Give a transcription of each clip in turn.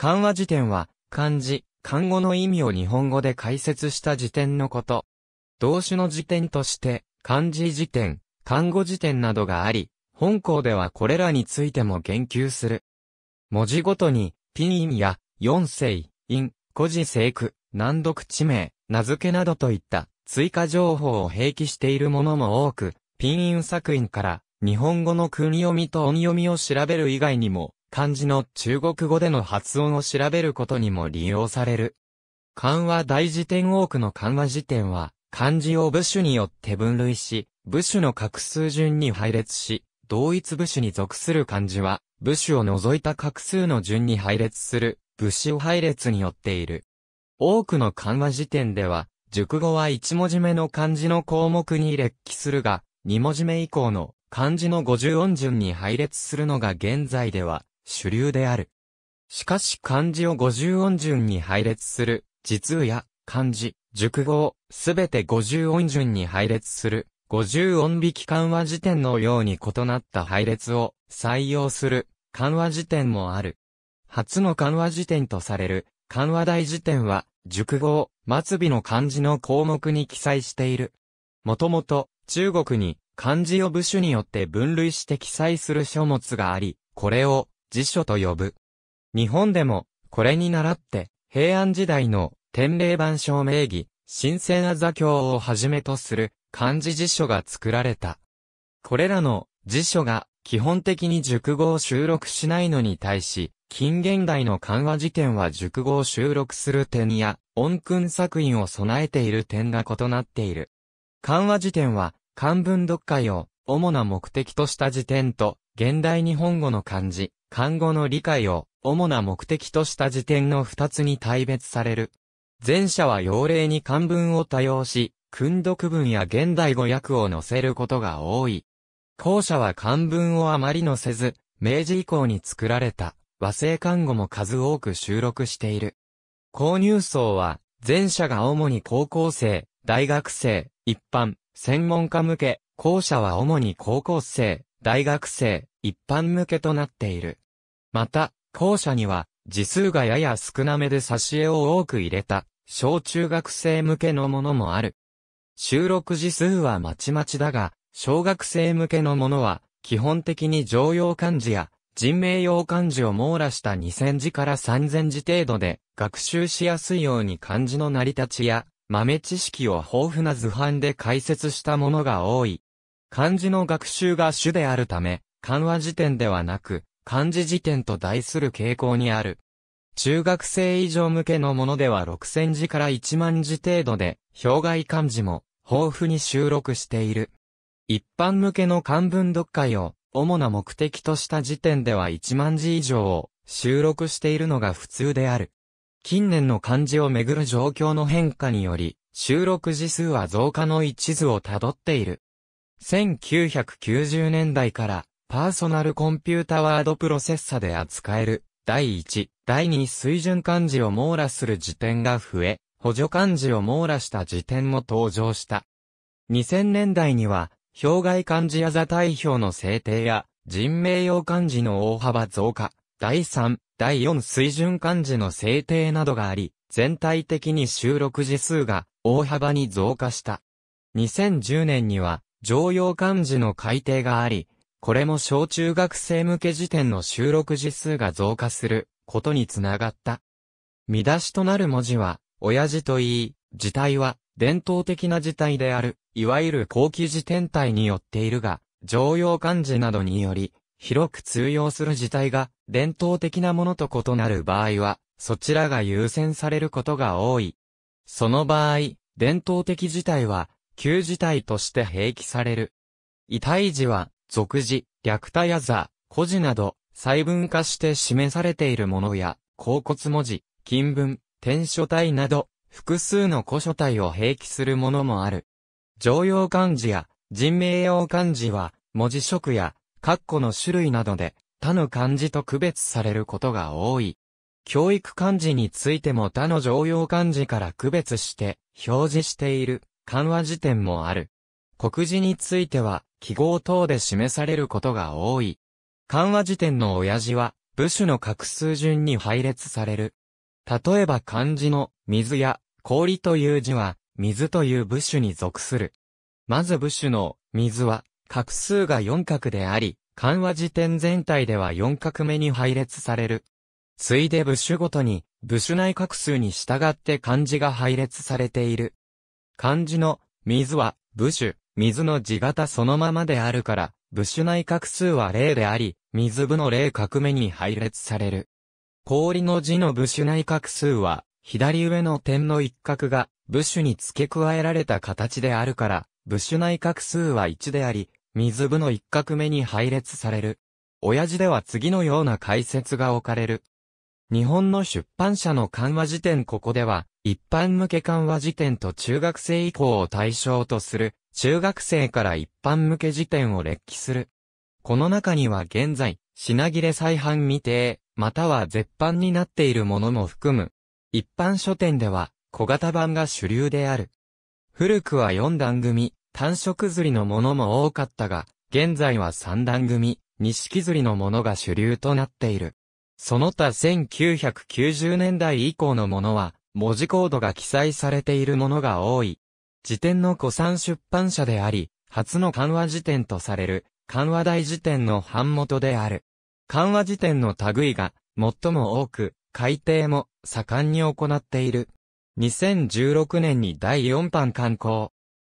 漢和辞典は、漢字、漢語の意味を日本語で解説した辞典のこと。同種の辞典として、漢字辞典、漢語辞典などがあり、本校ではこれらについても言及する。文字ごとに、ピン音や、四世、音、古字聖句、難読地名、名付けなどといった追加情報を併記しているものも多く、ピン音作品から日本語の訓読みと音読みを調べる以外にも、漢字の中国語での発音を調べることにも利用される。漢和大辞典多くの漢和辞典は、漢字を部首によって分類し、部首の画数順に配列し、同一部首に属する漢字は、部首を除いた画数の順に配列する、部首配列によっている。多くの漢和辞典では、熟語は1文字目の漢字の項目に列記するが、2文字目以降の漢字の50音順に配列するのが現在では主流である。しかし漢字を50音順に配列する、実や漢字、熟語をすべて50音順に配列する、50音引き漢和辞典のように異なった配列を採用する漢和辞典もある。初の漢和辞典とされる漢和大辞典は、熟語を末尾の漢字の項目に記載している。もともと中国に漢字を部首によって分類して記載する書物があり、これを辞書と呼ぶ。日本でも、これに倣って、平安時代の天霊版証明義、新鮮な座教をはじめとする漢字辞書が作られた。これらの辞書が基本的に熟語を収録しないのに対し、近現代の漢和辞典は熟語を収録する点や音訓作品を備えている点が異なっている。漢和辞典は漢文読解を主な目的とした辞典と現代日本語の漢字、漢語の理解を主な目的とした辞典の二つに大別される。前者は要例に漢文を多用し、訓読文や現代語訳を載せることが多い。後者は漢文をあまり載せず、明治以降に作られた和製漢語も数多く収録している。購入層は、前者が主に高校生、大学生、一般、専門家向け、後者は主に高校生、大学生、一般向けとなっている。また、後者には、字数がやや少なめで挿絵を多く入れた、小中学生向けのものもある。収録字数はまちまちだが、小学生向けのものは、基本的に常用漢字や、人名用漢字を網羅した2000字から3000字程度で、学習しやすいように漢字の成り立ちや、豆知識を豊富な図版で解説したものが多い。漢字の学習が主であるため、漢和辞典ではなく、漢字辞典と題する傾向にある。中学生以上向けのものでは6000字から1万字程度で、表外漢字も豊富に収録している。一般向けの漢文読解を主な目的とした時点では1万字以上を収録しているのが普通である。近年の漢字をめぐる状況の変化により、収録字数は増加の一図をたどっている。1990年代からパーソナルコンピュータワードプロセッサで扱える第1、第2水準漢字を網羅する辞典が増え、補助漢字を網羅した辞典も登場した。2000年代には、表外漢字や座体表の制定や、人名用漢字の大幅増加、第3、第4水準漢字の制定などがあり、全体的に収録字数が大幅に増加した。2010年には、常用漢字の改定があり、これも小中学生向け辞典の収録字数が増加することにつながった。見出しとなる文字は、親字と言い、字体は伝統的な字体である、いわゆる後期辞典体によっているが、常用漢字などにより、広く通用する字体が伝統的なものと異なる場合は、そちらが優先されることが多い。その場合、伝統的字体は、旧字体として併記される。異体字は、俗字、略体や座、古字など、細分化して示されているものや、甲骨文字、金文、天書体など、複数の古書体を併記するものもある。常用漢字や人名用漢字は、文字色や、括弧の種類などで、他の漢字と区別されることが多い。教育漢字についても他の常用漢字から区別して表示している漢和辞典もある。国字については記号等で示されることが多い。漢和辞典の親父は部首の画数順に配列される。例えば漢字の水や氷という字は水という部首に属する。まず部首の水は画数が4画であり、漢和辞典全体では4画目に配列される。ついで部首ごとに部首内画数に従って漢字が配列されている。漢字の水は部首、水の字型そのままであるから、部首内画数は0であり、水部の0画目に配列される。氷の字の部首内画数は、左上の点の一角が部首に付け加えられた形であるから、部首内画数は1であり、水部の一画目に配列される。親父では次のような解説が置かれる。日本の出版社の漢和辞典ここでは、一般向け漢和辞典と中学生以降を対象とする、中学生から一般向け辞典を列記する。この中には現在、品切れ再販未定、または絶版になっているものも含む。一般書店では、小型版が主流である。古くは4段組、単色釣りのものも多かったが、現在は3段組、錦釣りのものが主流となっている。その他1990年代以降のものは、文字コードが記載されているものが多い。辞典の古参出版社であり、初の漢和辞典とされる、漢和大辞典の版元である。漢和辞典の類が、最も多く、改訂も、盛んに行っている。2016年に第4版刊行。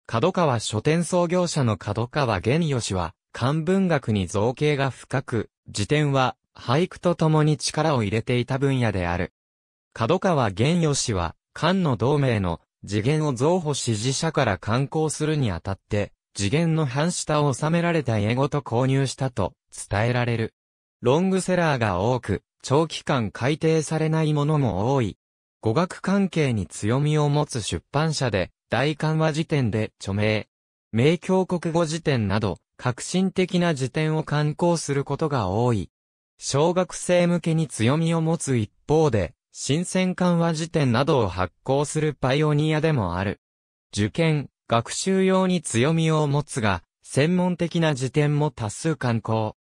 角川書店創業者の角川玄義は、漢文学に造形が深く、辞典は俳句と共に力を入れていた分野である。角川玄義は、漢の同盟の次元を増補支持者から刊行するにあたって、次元の半下を収められた英語と購入したと伝えられる。ロングセラーが多く、長期間改訂されないものも多い。語学関係に強みを持つ出版社で、大漢和辞典で著名。名教国語辞典など、革新的な辞典を刊行することが多い。小学生向けに強みを持つ一方で、新鮮緩和辞典などを発行するパイオニアでもある。受験、学習用に強みを持つが、専門的な辞典も多数刊行。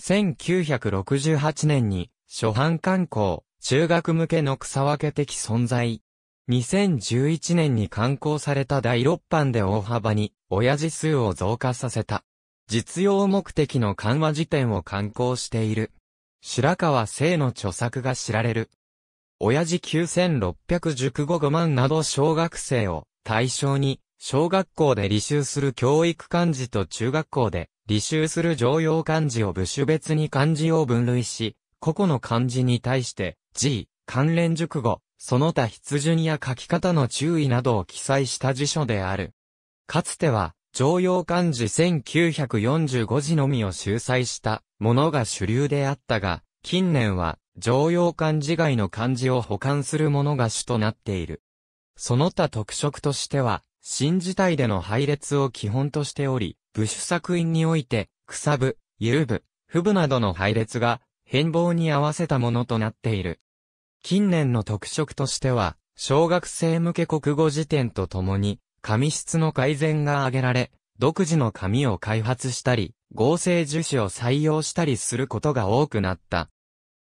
1968年に、初版刊行、中学向けの草分け的存在。2011年に刊行された第6版で大幅に、親父数を増加させた。実用目的の緩和辞典を刊行している。白川聖の著作が知られる。親父9600熟語5万など小学生を対象に、小学校で履修する教育漢字と中学校で履修する常用漢字を部首別に漢字を分類し、個々の漢字に対して、G、関連熟語、その他筆順や書き方の注意などを記載した辞書である。かつては、常用漢字1945字のみを集載したものが主流であったが、近年は常用漢字外の漢字を保管するものが主となっている。その他特色としては、新字体での配列を基本としており、部首作品において、草部、ゆ部、不部などの配列が変貌に合わせたものとなっている。近年の特色としては、小学生向け国語辞典とともに、紙質の改善が挙げられ、独自の紙を開発したり、合成樹脂を採用したりすることが多くなった。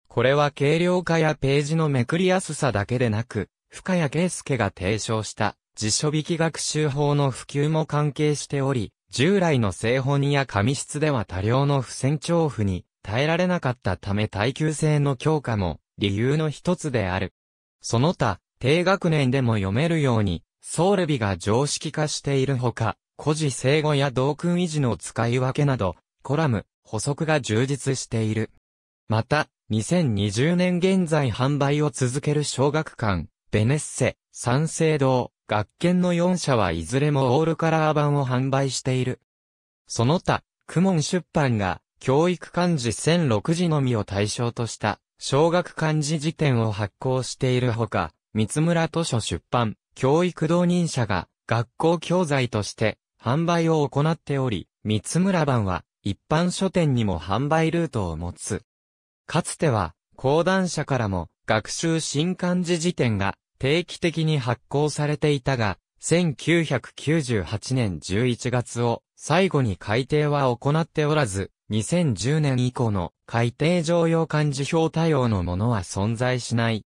これは軽量化やページのめくりやすさだけでなく、深谷圭介が提唱した辞書引き学習法の普及も関係しており、従来の製本や紙質では多量の不戦調布に耐えられなかったため耐久性の強化も理由の一つである。その他、低学年でも読めるようにソウル日が常識化しているほか、古事生語や同訓維持の使い分けなど、コラム、補足が充実している。また、2020年現在販売を続ける小学館、ベネッセ、三省堂、学研の4社はいずれもオールカラー版を販売している。その他、クモン出版が、教育漢字1006字のみを対象とした、小学漢字辞典を発行しているほか、三村図書出版、教育導任者が学校教材として販売を行っており、三村版は一般書店にも販売ルートを持つ。かつては、講談社からも学習新漢字辞典が定期的に発行されていたが、1998年11月を最後に改訂は行っておらず、2010年以降の改定常用漢字表多様のものは存在しない。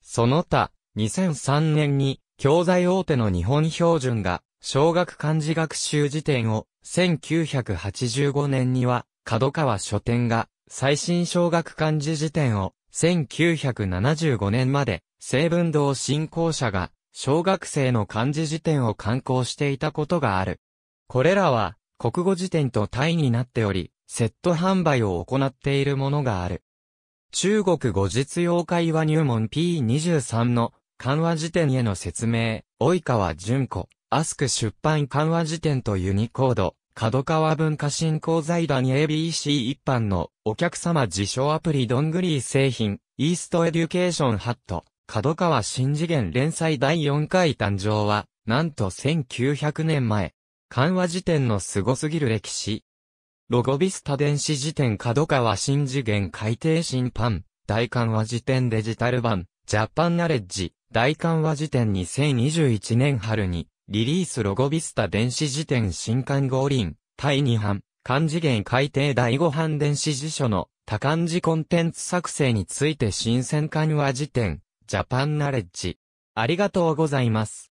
その他、2003年に教材大手の日本標準が小学漢字学習辞典を1985年には角川書店が最新小学漢字辞典を1975年まで成文堂振興者が小学生の漢字辞典を刊行していたことがある。これらは国語辞典と対になっており、セット販売を行っているものがある。中国語実用会話入門 P23 の漢和辞典への説明、及川淳子、アスク出版漢和辞典とユニコード、角川文化振興財団 ABC 一般のお客様自称アプリどんぐり製品、イーストエデュケーションハット、角川新次元連載第4回誕生は、なんと1900年前。漢和辞典の凄すぎる歴史。ロゴビスタ電子辞典角川新次元改定審判、大漢和辞典デジタル版、ジャパンナレッジ、大漢和辞典2021年春に、リリースロゴビスタ電子辞典新刊合輪、第2版、漢字元改訂第5版電子辞書の多漢字コンテンツ作成について新鮮漢和辞典、ジャパンナレッジ。ありがとうございます。